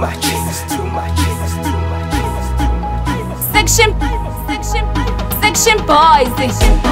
much. Section, section, section boys. Section boys.